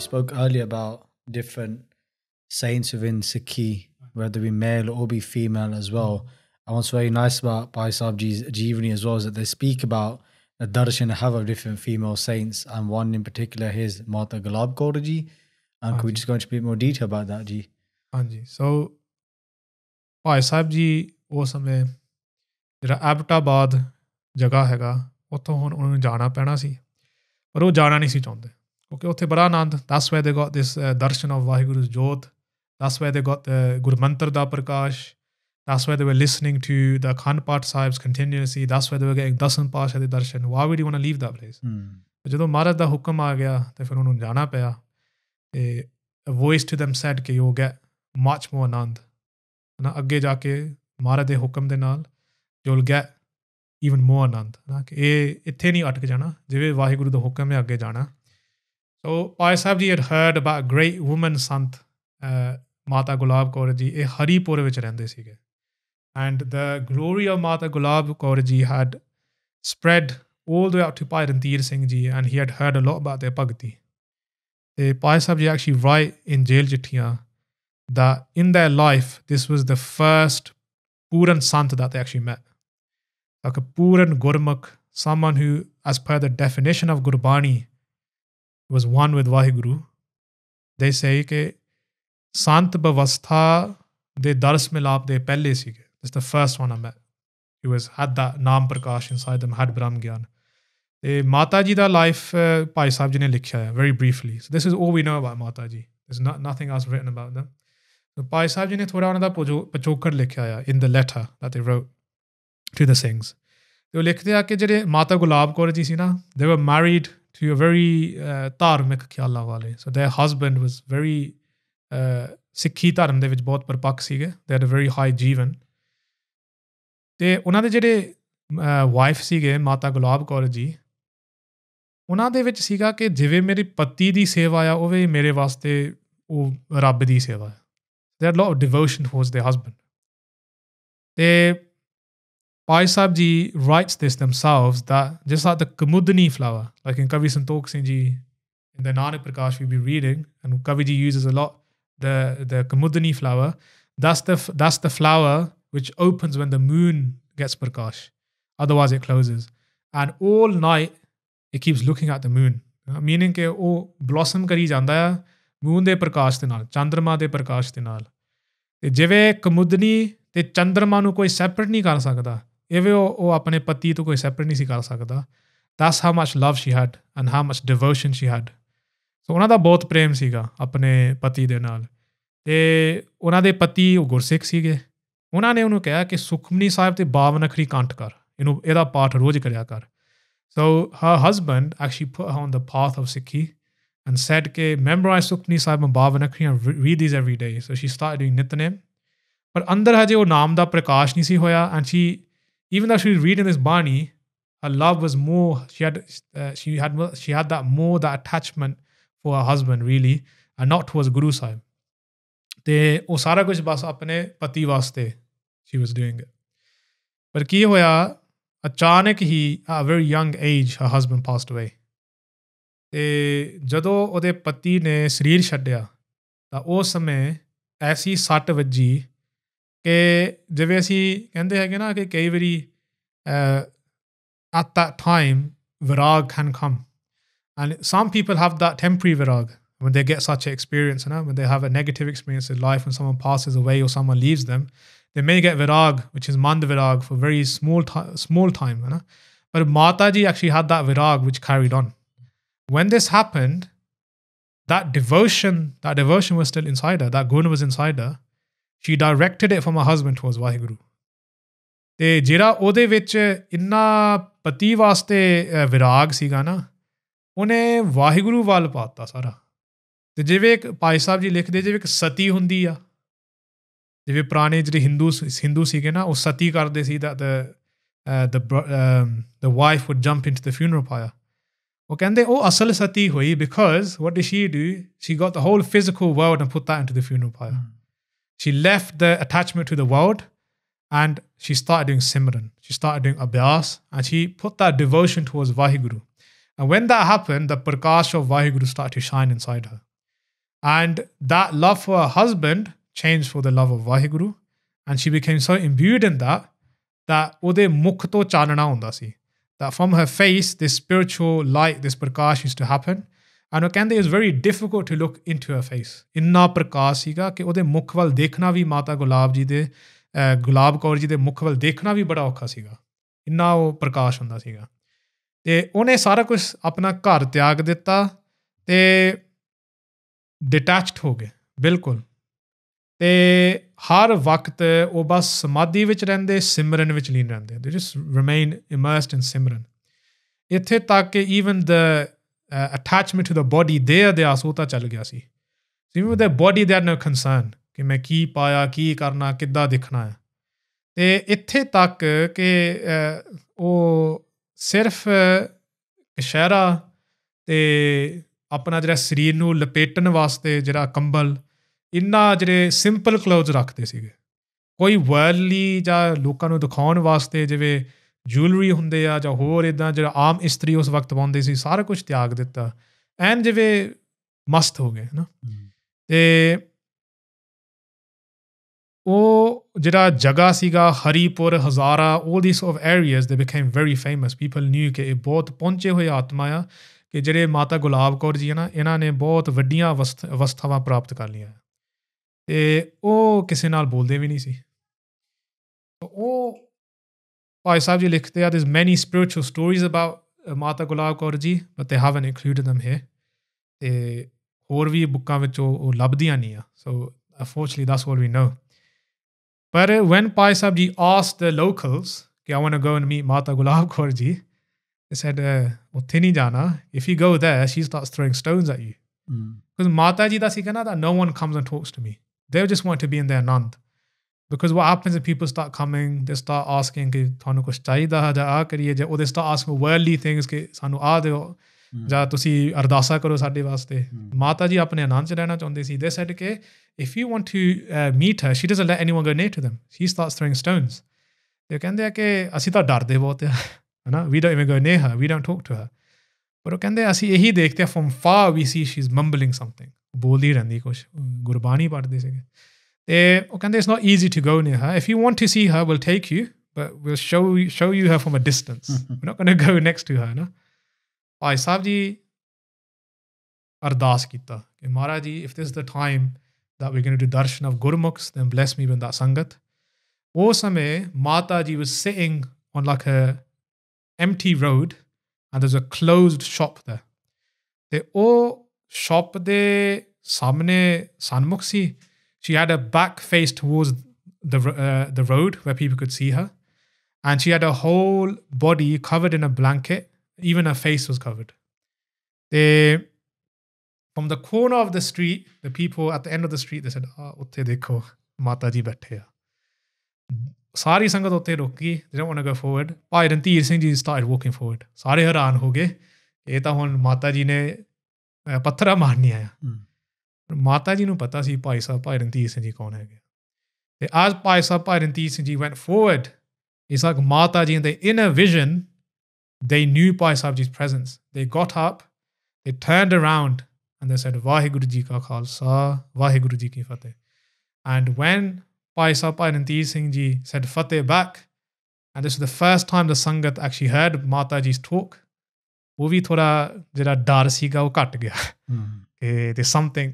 you spoke earlier about different saints within Sikhi, whether be male or be female as well. And what's very nice about Bhai Sahib Ji's Jeevani as well is that they speak about the darshan and have of different female saints, and one in particular is Mata Gulab Kaur And could we just go into a bit more detail about that, Ji? Anji. So, Bhai Sahib Ji, ਉਹ ਸਮੇਂ ਜਿਹੜਾ ਐਬਟਾਬਾਦ ਜਗ੍ਹਾ ਹੈਗਾ ਉੱਥੋਂ ਹੁਣ ਉਹਨਾਂ ਨੂੰ ਜਾਣਾ ਪੈਣਾ ਸੀ ਪਰ ਉਹ ਜਾਣਾ ਨਹੀਂ ਸੀ ਚਾਹੁੰਦੇ ਕਿਉਂਕਿ ਉੱਥੇ ਬੜਾ ਆਨੰਦ that's where they got this darshan of Waheguru jot that's where they got ਗੁਰਮੰਤਰ ਦਾ ਪ੍ਰਕਾਸ਼ that's where they were listening to the ਖੰਡ ਪਾਠ Sahib's continuously that's where they were getting ਦਸਨ ਪਾਸ਼ਾ ਦੇ ਦਰਸ਼ਨ why we do want to leave the place ਜਦੋਂ ਮਹਾਰਾਜ ਦਾ ਹੁਕਮ ਆ ਗਿਆ ਤੇ ਫਿਰ ਉਹਨੂੰ ਜਾਣਾ ਪਿਆ ਤੇ a voice to them said ਕਿ ਯੂ ਗੈਟ ਮਚ ਮੋਰ ਆਨੰਦ ਨਾ ਅੱਗੇ ਜਾ ਕੇ ਮਹਾਰਾਜ ਦੇ ਹੁਕਮ ਦੇ ਨਾਲ ਯੂ ਵਿਲ ਇਵਨ ਮੋਰ ਆਨੰਦ ਨਾ ਕਿ ਇਹ ਇੱਥੇ ਨਹੀਂ ਅਟਕ ਜਾਣਾ ਜਿਵੇਂ ਵਾਹਿਗੁਰੂ ਦਾ ਹੁਕਮ ਹੈ ਅੱਗੇ ਜਾਣਾ So Paisab had heard about a great woman sant uh, Mata Gulab Kaur ji ਇਹ ਹਰੀਪੁਰ ਵਿੱਚ and the glory of Mata Gulab Kaur ji had spread all the way up to Pai Rantir Singh ji and he had heard a lot about their bhakti ਤੇ Pai actually write in jail chithiyan that in their life this was the first Puran Sant that they actually met. Like a Puran Gurmukh, someone who, as per the definition of Gurbani, was one with Vaheguru, they say that Sant ਬਵਸਥਾ de ਦਰਸ Milap de ਪਹਿਲੇ ਸੀਗੇ That's the first one i met He was had that Naam Prakash inside them had ਬ੍ਰਹਮ ਗਿਆਨ ਤੇ ਮਾਤਾ ਜੀ ਦਾ life Bhai Sahib ji ਨੇ ਲਿਖਿਆ ਹੈ very briefly so this is 올 we know about Mata ji there's not nothing else written about them ਸੋ ਭਾਈ ਸਾਹਿਬ ਜੀ ਨੇ ਥੋੜਾ ਉਹਨਾਂ ਦਾ ਪਚੋਕਰ ਲਿਖਿਆ ਆ in the letter that they wrote to the sings ਤੇ ਉਹ ਲਿਖਦੇ ਆ ਕਿ ਜਿਹੜੇ ਮਾਤਾ ਗੁਲਾਬ ਕੌਰ ਜੀ ਸੀ ਨਾ they were married to a very uh, ਧਾਰਮਿਕ ਖਿਆਲਾਂ ਵਾਲੇ so their husband was very sikhi dharm de vich bahut ਬਹੁਤ ਪਰਪੱਕ ਸੀਗੇ they had a very high ਜੀਵਨ ਤੇ ਉਹਨਾਂ ਦੇ ਜਿਹੜੇ ਵਾਈਫ ਸੀਗੇ ਮਾਤਾ ਗੁਲਾਬ ਕੌਰ ਜੀ ਉਹਨਾਂ ਦੇ ਵਿੱਚ ਸੀਗਾ ਕਿ ke jive meri pati di seva aya ਮੇਰੇ ਵਾਸਤੇ ਉਹ ਰੱਬ ਦੀ ਸੇਵਾ ਹੈ there had a lot of devotion towards their husband ਤੇ Pai Sahib Ji writes this themselves that just like the Kamudani flower, like in Kavi Santok Singh Ji, in the Nanak Prakash we'll be reading, and Kavi Ji uses a lot the, the Kamudani flower. That's the, that's the flower which opens when the moon gets Prakash. Otherwise, it closes. And all night, it keeps looking at the moon. Meaning ke oh blossom kari janda hai, moon de prakash de naal, chandrama de prakash de naal. ਤੇ ਜਿਵੇਂ ਕਮੁਦਨੀ ਤੇ ਚੰ드ਰਮਾ ਨੂੰ ਕੋਈ separate ਨਹੀਂ ਕਰ ਸਕਦਾ ਇਹ ਵੀ ਉਹ ਆਪਣੇ ਪਤੀ ਤੋਂ ਕੋਈ ਸੈਪਰੇਟ ਨਹੀਂ ਸੀ ਕਰ ਸਕਦਾ that's how much love she had and how much devotion she had so ਉਹਨਾਂ ਦਾ ਬਹੁਤ ਪ੍ਰੇਮ ਸੀਗਾ ਆਪਣੇ ਪਤੀ ਦੇ ਨਾਲ ਤੇ ਉਹਨਾਂ ਦੇ ਪਤੀ ਉਹ ਗੁਰਸਿੱਖ ਸੀਗੇ ਉਹਨਾਂ ਨੇ ਉਹਨੂੰ ਕਿਹਾ ਕਿ ਸੁਖਮਨੀ ਸਾਹਿਬ ਤੇ 52 ਅਖਰੀ ਕੰਠ ਕਰ ਇਹਨੂੰ ਇਹਦਾ ਪਾਠ ਰੋਜ਼ ਕਰਿਆ ਕਰ so her husband actually put her on the path of Sikhi and said ਕਿ ਮੈਮੋਰਾਈਜ਼ ਸੁਖਮਨੀ ਸਾਹਿਬ 52 ਅਖਰੀਆਂ read these every day so she start doing nitnem ਪਰ ਅੰਦਰ ਹਜੇ ਉਹ ਨਾਮ ਦਾ ਪ੍ਰਕਾਸ਼ ਨਹੀਂ ਸੀ ਹੋਇਆ and she even though she was reading this bani her love was more. She had uh, she had she had that more that attachment for her husband really, and not towards Guru Sahib. ਤੇ ਉਹ ਸਾਰਾ ਕੁਝ ਬਸ ਆਪਣੇ ਪਤੀ ਵਾਸਤੇ she was doing it. ਪਰ ਕੀ ਹੋਇਆ ਅਚਾਨਕ ਹੀ a very young age her husband passed away ਤੇ ਜਦੋਂ ਉਹਦੇ ਪਤੀ ਨੇ ਸਰੀਰ ਛੱਡਿਆ ਤਾਂ ਉਸ ਸਮੇਂ ਐਸੀ ਸੱਟ ਵੱਜੀ ਕਿ ਜਿਵੇਂ ਅਸੀਂ ਕਹਿੰਦੇ ਹੈਗੇ ਨਾ ਕਿ ਕਈ ਵਾਰੀ at that time virag can come and some people have that temporary virag when they get such an experience you know, when they have a negative experience in life when someone passes away or someone leaves them they may get virag which is mand virag for very small time small time you know? but mataji actually had that virag which carried on when this happened that devotion that devotion was still inside her that guna was inside her she directed it from her husband to Waheguru ਤੇ ਜਿਹੜਾ ਉਹਦੇ ਵਿੱਚ ਇੰਨਾ ਪਤੀ ਵਾਸਤੇ ਵਿਰਾਗ ਸੀਗਾ ਨਾ ਉਹਨੇ ਵਾਹਿਗੁਰੂ ਵੱਲ ਪਾਤਾ ਸਾਰਾ ਤੇ ਜਿਵੇਂ ਇੱਕ ਪਾਈ ਸਾਹਿਬ ਜੀ ਲਿਖਦੇ ਜਿਵੇਂ ਇੱਕ ਸਤੀ ਹੁੰਦੀ ਆ ਜਿਵੇਂ ਪੁਰਾਣੇ ਜਿਹੜੇ ਹਿੰਦੂ ਹਿੰਦੂ ਸੀਗੇ ਨਾ ਉਹ ਸਤੀ ਕਰਦੇ ਸੀ ਦਾ the the wife would jump into the funeral pyre ਉਹ ਕਹਿੰਦੇ ਉਹ ਅਸਲ ਸਤੀ ਹੋਈ because what did she do she got the whole physical world and put that into the funeral pyre She left the attachment to the world and she started doing Simran. She started doing Abhyas and she put that devotion towards Vahiguru. And when that happened, the Prakash of Vahiguru started to shine inside her. And that love for her husband changed for the love of Vahiguru. And she became so imbued in that that ਉਹਦੇ Mukto ਤੋਂ ਚਾਨਣਾ that from her face this spiritual light this prakash used to happen and ਉਹ ਕਹਿੰਦੇ it's very difficult to look into her face ਇੰਨਾ ਪ੍ਰਕਾਸ਼ ਸੀਗਾ ਕਿ ਉਹਦੇ ਮੁਖ ਵੱਲ ਦੇਖਣਾ ਵੀ ਮਾਤਾ ਗੁਲਾਬ ਜੀ ਦੇ ਗੁਲਾਬ ਕੌਰ ਜੀ ਦੇ ਮੁਖ ਵੱਲ ਦੇਖਣਾ ਵੀ ਬੜਾ ਔਖਾ ਸੀਗਾ ਇੰਨਾ ਉਹ ਪ੍ਰਕਾਸ਼ ਹੁੰਦਾ ਸੀਗਾ ਤੇ ਉਹਨੇ ਸਾਰਾ ਕੁਝ ਆਪਣਾ ਘਰ ਤਿਆਗ ਦਿੱਤਾ ਤੇ ਡਿਟੈਚਡ ਹੋ ਗਏ ਬਿਲਕੁਲ ਤੇ ਹਰ ਵਕਤ ਉਹ ਬਸ ਸਮਾਧੀ ਵਿੱਚ ਰਹਿੰਦੇ ਸਿਮਰਨ ਵਿੱਚ ਲੀਨ ਰਹਿੰਦੇ ਦੇ ਜਸ ਰਿਮੇਨ ਇਮਰਸਡ ਇਨ ਸਿਮਰਨ ਇੱਥੇ ਤੱਕ ਕਿ even the attachment to the body, there their ਸੋਤਾ ਚੱਲ ਗਿਆ ਸੀ ਸੀ with their body they had no concern ਕਿ ਮੈਂ ਕੀ ਪਾਇਆ ਕੀ ਕਰਨਾ ਕਿੱਦਾਂ ਦਿਖਣਾ ਹੈ ਤੇ ਇੱਥੇ ਤੱਕ ਕਿ ਉਹ ਸਿਰਫ ਕਸ਼ਹਿਰਾ ਤੇ ਆਪਣਾ ਜਿਹੜਾ ਸਰੀਰ ਨੂੰ ਲਪੇਟਣ ਵਾਸਤੇ ਜਿਹੜਾ ਕੰਬਲ ਇੰਨਾ ਜਿਹੜੇ ਸਿੰਪਲ ਕਲੋਥਸ ਰੱਖਦੇ ਸੀਗੇ ਕੋਈ ਵਰਲੀ ਜਾਂ ਲੋਕਾਂ ਨੂੰ ਦਿਖਾਉਣ ਵਾਸਤੇ ਜਿਵੇਂ ਜੁਐਲਰੀ ਹੁੰਦੇ ਆ ਜਾਂ ਹੋਰ ਇਦਾਂ ਜਿਹੜਾ ਆਮ ਇਸਤਰੀ ਉਸ ਵਕਤ ਪਾਉਂਦੀ ਸੀ ਸਾਰਾ ਕੁਝ ਤਿਆਗ ਦਿੱਤਾ ਐਨ ਜਿਵੇਂ ਮਸਤ ਹੋ ਗਏ ਹਨਾ ਤੇ ਉਹ ਜਿਹੜਾ ਜਗਾ ਸੀਗਾ Haripur Hazara 올 these of areas they became very famous people knew ਕਿ ਇਹ ਬਹੁਤ ਪਹੁੰਚੇ ਹੋਏ ਆਤਮਾ ਆ ਕਿ ਜਿਹੜੇ ਮਾਤਾ ਗੁਲਾਬ ਕੌਰ ਜੀ ਨਾ ਇਹਨਾਂ ਨੇ ਬਹੁਤ ਵੱਡੀਆਂ ਅਵਸਥਾਵਾਂ ਪ੍ਰਾਪਤ ਕਰ ਲਈਆਂ ਤੇ ਉਹ ਕਿਸੇ ਨਾਲ ਬੋਲਦੇ ਵੀ ਨਹੀਂ ਸੀ ਉਹ Bhai Sahib ji likhte are there's many spiritual stories about uh, Mata Gulab Kaur ji, but they haven't included them here. ਤੇ ਹੋਰ ਵੀ ਬੁੱਕਾਂ ਵਿੱਚ ਉਹ ਲੱਭਦੀਆਂ ਨਹੀਂ ਆ ਸੋ ਅਨਫੋਰਚਨਟਲੀ ਦੈਟਸ ਵਾਟ ਵੀ ਨੋ ਪਰ ਵੈਨ ਪਾਈ ਸਾਹਿਬ ਜੀ ਆਸਕਡ ਦ ਲੋਕਲਸ ਕਿ I want to go and meet Mata Gulab Kaur ji they said uh, ਉੱਥੇ ਨਹੀਂ ਜਾਣਾ if you go there she starts throwing stones at you hmm. because ਮਾਤਾ ਜੀ ਦਾ ਸੀ ਕਹਿੰਦਾ that no one comes and talks to me they just want to be in their nand." Because what happens if people start coming they start asking ਕਿ ਤੁਹਾਨੂੰ ਕੁਝ ਚਾਹੀਦਾ ਹੈ ਜਾਂ ਆ ਕਰੀਏ ਜਾਂ ਉਹਦੇ ਸਟਾਰਟ ਆਸਕਿੰਗ ਵਰਲੀ ਥਿੰਗਸ ਕਿ ਸਾਨੂੰ ਆ ਦਿਓ ਜਾਂ ਤੁਸੀਂ ਅਰਦਾਸਾ ਕਰੋ ਸਾਡੇ ਵਾਸਤੇ ਮਾਤਾ ਜੀ ਆਪਣੇ ਆਨੰਦ ਚ ਰਹਿਣਾ ਚਾਹੁੰਦੇ ਸੀ ਦੇ ਸੈਡ ਕਿ if you want to meet her she doesn't let anyone go near to them she starts throwing stones ਤੇ ਕਹਿੰਦੇ ਆ ਕਿ ਅਸੀਂ ਤਾਂ ਡਰਦੇ ਬਹੁਤ ਆ ਹਨਾ we don't even go near her we don't talk to her ਪਰ ਉਹ ਕਹਿੰਦੇ ਅਸੀਂ ਇਹੀ ਦੇਖਦੇ ਆ from far we see she is mumbling something ਬੋਲਦੀ ਰਹਿੰਦੀ ਕੁਝ ਗੁਰਬਾਣੀ ਪੜ੍ਹਦੇ ਸੀਗੇ They, eh, okay, it's not easy to go near her. If you want to see her, we'll take you, but we'll show you, show you her from a distance. Mm-hmm. We're not going to go next to her, no? I Sahib ji ardas kita. Maharaj ji, if this is the time that we're going to do darshan of Gurmukhs, then bless me with that sangat. O समय माता was sitting on like a empty road and there's a closed shop there. The o oh, shop ਦੇ samne ਸਨਮੁਖ she had her back face towards the uh, the road where people could see her, and she had her whole body covered in a blanket. Even her face was covered. They, from the corner of the street, the people at the end of the street, they said, "Ah, utte dekho, Mata ji baithe ਸਾਰੀ ਸੰਗਤ ਉੱਤੇ they don't wanna go forward. Randhir Singh ji start started walking forward. Sari ਹੋ hoge, eta hon ਹੁਣ ਮਾਤਾ ਜੀ ਨੇ ਮਾਤਾ ਜੀ ਨੂੰ ਪਤਾ ਸੀ ਭਾਈ ਸਾਹਿਬ ਭਾਈ ਰਣਜੀਤ ਸਿੰਘ ਜੀ ਕੌਣ ਹੈਗੇ ਤੇ ਭਾਈ ਸਾਹਿਬ Bhai Ranjit Singh ji went forward it's like ਮਾਤਾ ਜੀ in their inner vision they knew Bhai Sahib presence they got up they turned around and they said Waheguru ji ਕਾ ਖਾਲਸਾ ਵਾਹਿਗੁਰੂ ਜੀ ਕੀ ਫਤਿਹ and when Bhai Sahib Bhai Ranjit Singh ji said Fateh back and this is the first time the sangat actually heard ਮਾਤਾ talk ਉਹ ਵੀ ਥੋੜਾ ਜਿਹੜਾ ਡਰ ਸੀਗਾ ਉਹ ਘਟ ਗਿਆ ਕਿ ਦੇ ਸਮਥਿੰਗ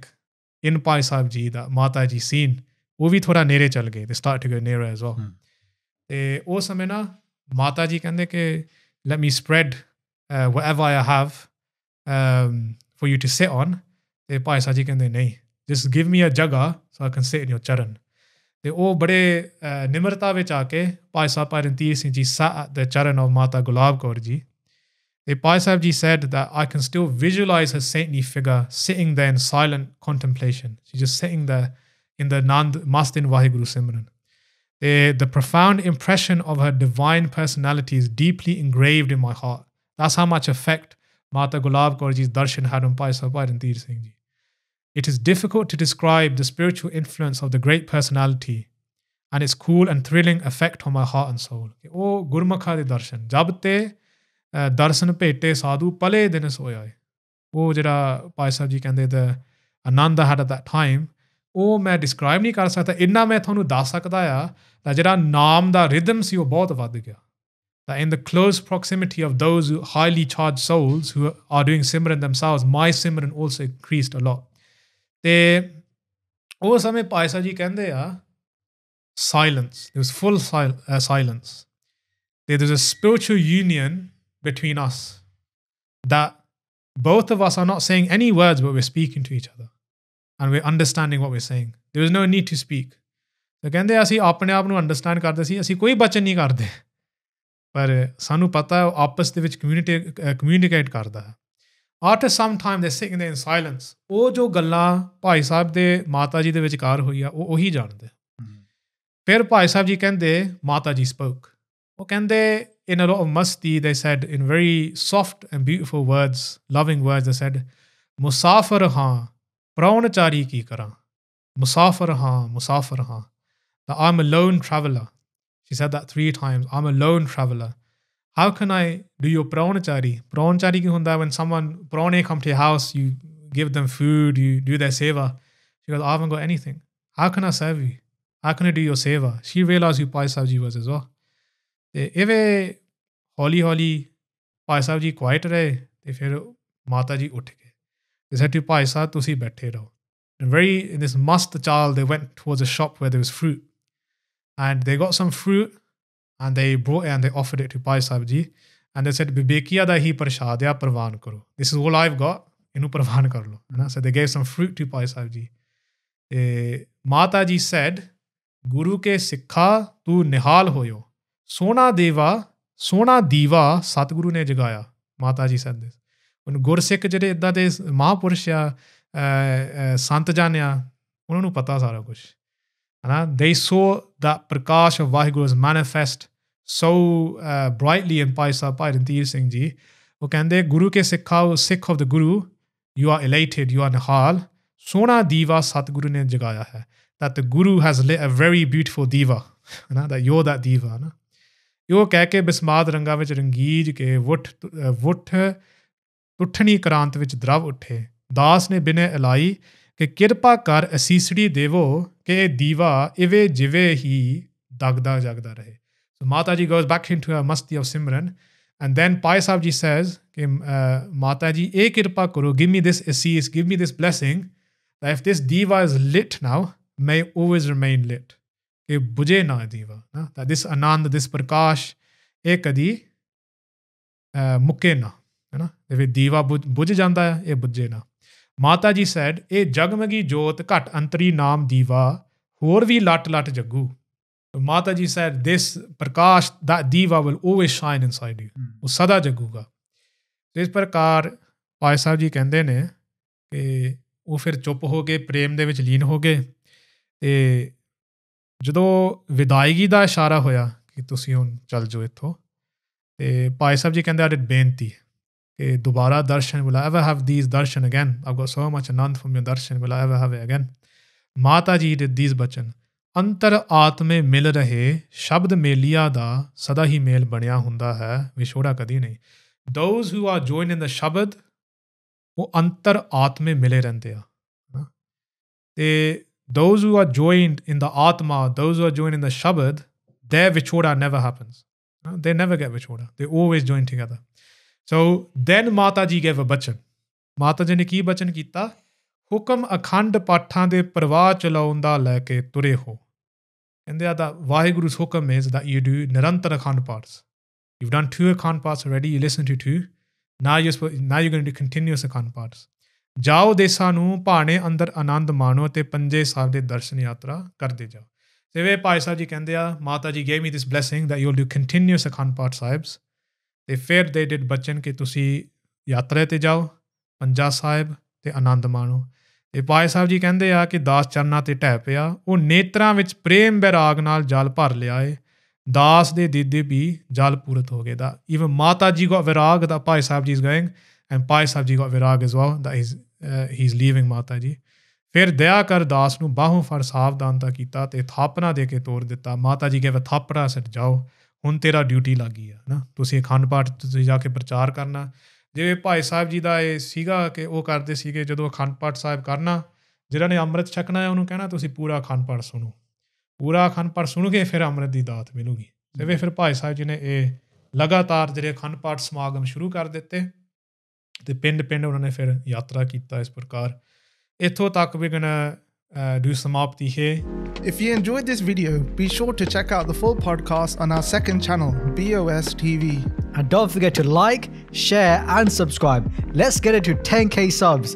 ਇਨ Pai ਸਾਹਿਬ ਜੀ ਦਾ ਮਾਤਾ ਜੀ ਸੀਨ ਉਹ ਵੀ ਥੋੜਾ ਨੇਰੇ ਚਲ ਗਏ ਤੇ start to go near as well ਤੇ ਉਹ ਸਮੇਂ ਨਾ ਮਾਤਾ ਜੀ ਕਹਿੰਦੇ ਕਿ let me spread whatever I have um for you to sit on ਤੇ ਭਾਈ ਸਾਹਿਬ ਜੀ ਕਹਿੰਦੇ ਨਹੀਂ ਜਸਟ ਗਿਵ ਮੀ ਅ ਜਗਾ ਸੋ ਆ ਕੈਨ ਸਿਟ ਇਨ ਯੋਰ ਚਰਨ ਤੇ ਉਹ ਬੜੇ ਨਿਮਰਤਾ ਵਿੱਚ ਆ ਕੇ ਭਾਈ ਸਾਹਿਬ ਪਰਨਤੀਰ ਸਿੰਘ ਜੀ ਸਾ ਦ ਚਰਨ ਆਫ ਮਾਤਾ Gulab Kaur ji The Baisabji said that I can still visualize her saintly figure sitting there in silent contemplation. She's just sitting there in the Nand Mastin in Simran. The, the profound impression of her divine personality is deeply engraved in my heart. That's how much effect Mata Gulab Kaurji's darshan had on Pai and Dheer Singh Ji. It is difficult to describe the spiritual influence of the great personality and its cool and thrilling effect on my heart and soul. Oh, Gurmakha darshan. Jabte. ਦਰਸ਼ਨ ਭੇਟੇ ਸਾਧੂ play ਦਿਨ ਸੋਇਆ ਉਹ ਜਿਹੜਾ ਭਾਈ ਸਾਹਿਬ ਜੀ ਕਹਿੰਦੇ ਦਾ ਆਨੰਦ ਹਟ at that time ਉਹ ਮੈਂ describe ਨਹੀਂ ਕਰ ਸਕਦਾ ਇੰਨਾ ਮੈਂ ਤੁਹਾਨੂੰ ਦੱਸ ਸਕਦਾ ਆ ਤਾਂ ਜਿਹੜਾ ਨਾਮ ਦਾ ਰਿਦਮ ਸੀ ਉਹ ਬਹੁਤ ਵੱਧ ਗਿਆ that in the close proximity of those who highly charged souls who are doing Simran themselves, my Simran also increased a lot. ਤੇ ਉਹ ਸਮੇਂ ਭਾਈ ਸਾਹਿਬ ਜੀ ਕਹਿੰਦੇ ਆ silence there was full sil- uh, silence there was a spiritual union between us that both of us are not saying any words, but we're speaking to each other and we're understanding what we're saying. There is no need to speak. ਤਾਂ ਕਹਿੰਦੇ ਅਸੀਂ ਆਪਣੇ ਆਪ ਨੂੰ understand ਕਰਦੇ ਸੀ ਅਸੀਂ ਕੋਈ ਬਚਨ ਨਹੀਂ ਕਰਦੇ ਪਰ ਸਾਨੂੰ ਪਤਾ ਹੈ ਆਪਸ ਦੇ ਵਿੱਚ ਕਮਿਊਨਿਟੀ ਕਮਿਊਨੀਕੇਟ ਕਰਦਾ ਹੈ after some time they sitting ਦੇ ਇਨ ਸਾਇਲੈਂਸ ਉਹ ਜੋ ਗੱਲਾਂ ਭਾਈ ਸਾਹਿਬ ਦੇ ਮਾਤਾ ਜੀ ਦੇ ਵਿਚਕਾਰ ਹੋਈ ਆ ਉਹ ਉਹੀ ਜਾਣਦੇ ਫਿਰ ਭਾਈ ਸਾਹਿਬ ਜੀ ਕਹਿੰਦੇ ਮਾਤਾ ਜੀ ਸਪੋਕ ਉਹ ਕਹਿੰਦੇ in a lot of musti, they said in very soft and beautiful words, loving words, they said, "Musafar haan, praunachari ki kara. Musafar haan, musafar haan. That I'm a lone traveler. She said that three times. I'm a lone traveler. How can I do your pranachari? Pranachari ki hunda when someone, praune come to your house, you give them food, you do their seva. She goes, I haven't got anything. How can I serve you? How can I do your seva? She realized who Pai Savji was as well. ਤੇ ਇਵੇਂ ਹੌਲੀ ਹੌਲੀ Bhai Sahib ji quite ਰਹੇ ਤੇ ਫਿਰ ਮਾਤਾ ਜੀ ਉੱਠ ਗਏ they said to Bhai Sahib ਤੁਸੀਂ ਬੈਠੇ ਰਹੋ and very in this must child they went towards a shop where there was fruit and they got some fruit and they brought it and they offered it to Bhai Sahib ji and they said ਬਿਬੇਕੀਆ ਦਾ ਹੀ ਪ੍ਰਸ਼ਾਦ ਆ ਪ੍ਰਵਾਨ ਕਰੋ this is all i've got ਇਹਨੂੰ ਪ੍ਰਵਾਨ ਕਰ ਲਓ ਹਨਾ so they gave some fruit to Bhai Sahib ji ਤੇ ਮਾਤਾ ਜੀ said ਗੁਰੂ ਕੇ ਸਿੱਖਾ ਤੂੰ ਨਿਹਾਲ ਹੋਇਓ ਸੋਨਾ ਦੇਵਾ ਸੋਨਾ ਦੀਵਾ ਸਤਿਗੁਰੂ ਨੇ ਜਗਾਇਆ ਮਾਤਾ ਜੀ ਸੱਦੇ ਉਹਨੂੰ ਗੁਰਸਿੱਖ ਜਿਹੜੇ ਇਦਾਂ ਦੇ ਮਹਾਪੁਰਸ਼ ਆ ਸੰਤ ਜਾਣਿਆ ਉਹਨਾਂ ਨੂੰ ਪਤਾ ਸਾਰਾ ਕੁਝ ਹਨਾ they saw the prakash of Waheguru is manifest so brightly in ਪਾਈਸਾ ਪਾਈ ਤੀਰ ਸਿੰਘ ਜੀ ਉਹ ਕਹਿੰਦੇ ਗੁਰੂ ਕੇ ਸਿੱਖਾ Sikh of the Guru you are elated you are ਹਾਲ ਸੋਨਾ ਦੀਵਾ ਸਤਿਗੁਰੂ ਨੇ ਜਗਾਇਆ ਹੈ that Guru has lit a very beautiful diva ਹਨਾ na, ਯੂ ਆਰ that ਦੀਵਾ ਹਨਾ ਯੋ ਕਹਿ ਕੇ ਬਿਸਮਾਦ ਰੰਗਾਂ ਵਿੱਚ ਰੰਗੀਜ ਕੇ ਵੁੱਠ ਵੁੱਠ ਉੱਠਣੀ ਕ੍ਰਾਂਤ ਵਿੱਚ ਦਰਵ ਉੱਠੇ ਦਾਸ ਨੇ ਬਿਨੇ ਅਲਾਈ ਕਿ ਕਿਰਪਾ ਕਰ ਅਸੀਸੜੀ ਦੇਵੋ ਕਿ ਇਹ ਦੀਵਾ ਇਵੇਂ ਜਿਵੇਂ ਹੀ ਦਗਦਾ ਜਗਦਾ ਰਹੇ ਸੋ ਮਾਤਾ ਜੀ goes back into her masti of simran and then Bhai Sahib ji says ਕਿ ਮਾਤਾ ਜੀ ਇਹ ਕਿਰਪਾ ਕਰੋ give me this asees give me this blessing that if this diva is lit now, may always remain lit ਕਿ ਬੁਝੇ ਨਾ ਦੀਵਾ ਨਾ ਤਾਂ ਇਸ ਆਨੰਦ ਇਸ ਪ੍ਰਕਾਸ਼ ਇਹ ਕਦੀ ਮੁਕੇ ਨਾ ਹੈਨਾ ਜਿਵੇਂ ਦੀਵਾ ਬੁਝ ਜਾਂਦਾ ਹੈ ਇਹ ਬੁਝੇ ਨਾ ਮਾਤਾ ਜੀ ਸੈਡ ਇਹ ਜਗਮਗੀ ਜੋਤ ਘਟ ਅੰਤਰੀ ਨਾਮ ਦੀਵਾ ਹੋਰ ਵੀ ਲਟ ਲਟ ਜੱਗੂ ਮਾਤਾ ਜੀ ਸੈਡ ਇਸ ਪ੍ਰਕਾਸ਼ ਦਾ ਦੀਵਾ will always shine inside you ਉਹ ਸਦਾ ਜੱਗੂਗਾ ਇਸ ਪ੍ਰਕਾਰ ਪਾਇ ਸਾਹਿਬ ਜੀ ਕਹਿੰਦੇ ਨੇ ਕਿ ਉਹ ਫਿਰ ਚੁੱਪ ਹੋ ਕੇ ਪ੍ਰੇਮ ਦੇ ਵਿੱਚ ਲੀਨ ਹੋ ਗਏ ਤੇ ਜਦੋਂ ਵਿਦਾਇਗੀ ਦਾ ਇਸ਼ਾਰਾ ਹੋਇਆ ਕਿ ਤੁਸੀਂ ਹੁਣ ਚੱਲ ਜਾਓ ਇੱਥੋਂ ਤੇ ਪਾਈ ਸਾਹਿਬ ਜੀ ਕਹਿੰਦੇ ਆ ਬੇਨਤੀ ਕਿ ਦੁਬਾਰਾ ਦਰਸ਼ਨ ਬੁਲਾਇਆ I have these darshan again I go so much anand from your darshan will I have again Mata ji ਦੇ ਥੀਸ ਬਚਨ ਅੰਤਰ ਆਤਮੇ ਮਿਲ ਰਹੇ ਸ਼ਬਦ ਮੇਲੀਆ ਦਾ ਸਦਾ ਹੀ ਮੇਲ ਬਣਿਆ ਹੁੰਦਾ ਹੈ ਵਿਛੋੜਾ ਕਦੀ ਨਹੀਂ those who are joined in the shabad ਉਹ ਅੰਤਰ ਆਤਮੇ ਮਿਲੇ ਰਹਿੰਦੇ ਆ ਤੇ those who are joined in the Atma, those who are joined in the Shabad, their vichoda never happens. They never get vichoda. They always join together. So then Mataji gave a bachan. Mataji ne ki bachan kita? Hukam akhand paathan de parwah chalaunda le ture ho. And they are the Vaheguru's hukam is that you do Nirantar Akhand You've done two Akhand parts already, you listen to two. Now you're, now you're going to do continuous Akhand parts. ਜਾਓ ਦੇਸਾਂ ਨੂੰ ਭਾਣੇ ਅੰਦਰ ਆਨੰਦ ਮਾਣੋ ਤੇ ਪੰਜੇ ਸਾਹਿਬ ਦੇ ਦਰਸ਼ਨ ਯਾਤਰਾ ਕਰਦੇ ਜਾਓ ਜਿਵੇਂ ਭਾਈ ਸਾਹਿਬ ਜੀ ਕਹਿੰਦੇ ਆ Mata ji gave me this blessing that you will do continuous ਅਖੰਡ ਸਾਹਿਬਸ ਤੇ ਫਿਰ ਦੇ ਡਿਡ ਬਚਨ ਕਿ ਤੁਸੀਂ ਯਾਤਰਾ ਤੇ ਜਾਓ ਪੰਜਾ ਸਾਹਿਬ ਤੇ ਆਨੰਦ ਮਾਣੋ ਤੇ ਭਾਈ ਸਾਹਿਬ ਜੀ ਕਹਿੰਦੇ ਆ ਕਿ ਦਾਸ ਚਰਨਾਂ ਤੇ ਟਹਿ ਪਿਆ ਉਹ ਨੇਤਰਾਂ ਵਿੱਚ ਪ੍ਰੇਮ ਬੈਰਾਗ ਨਾਲ ਜਲ ਭਰ ਲਿਆ ਏ ਦਾਸ ਦੇ ਦੀਦੇ ਵੀ ਜਲ ਪੂਰਤ ਹੋ ਗਏ ਦਾ ਇਵਨ ਮਾਤਾ ਜੀ ਕੋ ਵਿਰਾਗ ਦਾ ਭਾਈ ਸਾਹਿਬ ਜੀ ਇਸ ਗੋਇੰਗ ਐਂਡ ਭਾਈ ਸਾਹਿਬ ਜੀ ਕੋ ਵਿਰਾਗ ਐਸ ਵੈਲ ਦੈਟ ਇਸ ਹੀ ਇਜ਼ ਲੀਵਿੰਗ ਮਾਤਾ ਜੀ ਫਿਰ ਦਇਆ ਕਰ ਦਾਸ ਨੂੰ ਬਾਹੋਂ ਫੜ ਸਾਵਧਾਨਤਾ ਕੀਤਾ ਤੇ ਥਾਪਨਾ ਦੇ ਕੇ ਤੋਰ ਦਿੱਤਾ ਮਾਤਾ ਜੀ ਕਹੇ ਥਾਪੜਾ ਸਿੱਟ ਜਾਓ ਹੁਣ ਤੇਰਾ ਡਿਊਟੀ ਲੱਗੀ ਆ ਨਾ ਤੁਸੀਂ ਅਖੰਡ ਪਾਠ ਤੁਸੀਂ ਜਾ ਕੇ ਪ੍ਰਚਾਰ ਕਰਨਾ ਜਿਵੇਂ ਭਾਈ ਸਾਹਿਬ ਜੀ ਦਾ ਇਹ ਸੀਗਾ ਕਿ ਉਹ ਕਰਦੇ ਸੀਗੇ ਜਦੋਂ ਅਖੰਡ ਪਾਠ ਸਾਹਿਬ ਕਰਨਾ ਜਿਹੜਾ ਨੇ ਅੰਮ੍ਰਿਤ ਛਕਣਾ ਹੈ ਉਹਨੂੰ ਕਹਿਣਾ ਤੁਸੀਂ ਪੂਰਾ ਅਖੰਡ ਪਾਠ ਸੁਣੋ ਪੂਰਾ ਅਖੰਡ ਪਾਠ ਸੁਣ ਕੇ ਫਿਰ ਅੰਮ੍ਰਿਤ ਦੀ ਦਾਤ ਮਿਲੂਗੀ ਤੇ ਫਿਰ ਭਾਈ ਸਾਹਿਬ ਜੀ ਨੇ ਇਹ ਲਗਾਤਾਰ ਜਿਹੜੇ ਅਖੰਡ ਪਾਠ ਸਮਾਗਮ ਸ਼ੁਰੂ ਕਰ ਦਿੱਤੇ ਤੇ ਪਿੰਡ ਪਿੰਡ ਉਹਨਾਂ ਨੇ ਫਿਰ ਯਾਤਰਾ ਕੀਤਾ ਇਸ ਪ੍ਰਕਾਰ ਇੱਥੋਂ ਤੱਕ ਵੀ ਗਣਾ Uh, do here. If you enjoyed this video, be sure to check out the full podcast on our second channel, BOS TV. And don't forget to like, share, and subscribe. Let's get it to 10k subs.